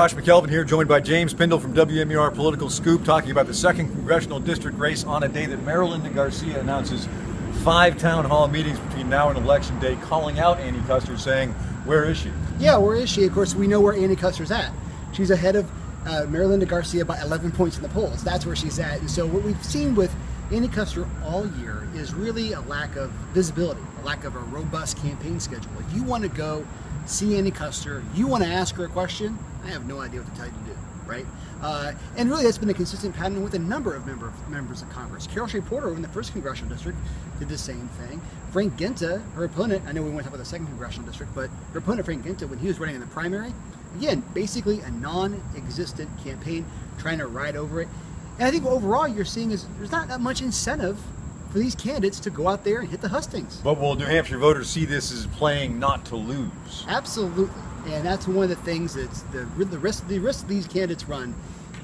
Josh McElveen here, joined by James Pindell from WMUR Political Scoop, talking about the second congressional district race on a day that Marilinda Garcia announces five town hall meetings between now and election day, calling out Annie Kuster, saying, "Where is she?" Yeah, where is she? Of course, we know where Annie Kuster's at. She's ahead of uh, Marilinda Garcia by 11 points in the polls. That's where she's at. And so what we've seen with Annie Kuster all year is really a lack of visibility, a lack of a robust campaign schedule. If you want to go see Annie Kuster, you want to ask her a question, I have no idea what to tell you to do, right? Uh, and really, that's been a consistent pattern with a number of member, members of Congress. Carol Shea Porter in the first congressional district did the same thing. Frank Guinta, her opponent, I know we went up with the second congressional district, but her opponent, Frank Guinta, when he was running in the primary, again, basically a non-existent campaign, trying to ride over it. And I think overall, you're seeing is there's not that much incentive for these candidates to go out there and hit the hustings. But will New Hampshire voters see this as playing not to lose? Absolutely, and that's one of the things that's the the risk the risk these candidates run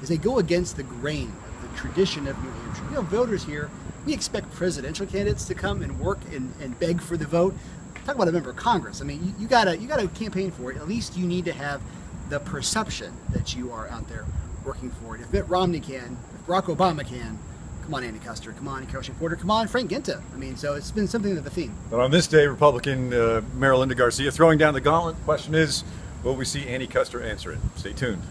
is they go against the grain of the tradition of New Hampshire. You know, voters here, we expect presidential candidates to come and work and, and beg for the vote. Talk about a member of Congress. I mean, you, you gotta you gotta campaign for it. At least you need to have the perception that you are out there working for it. If Mitt Romney can, Barack Obama can, come on, Annie Kuster. come on, Carol Porter, come on, Frank Guinta. I mean, so it's been something of the theme. But on this day, Republican uh, Marilinda Garcia throwing down the gauntlet. Question is, will we see Annie Kuster answer it? Stay tuned.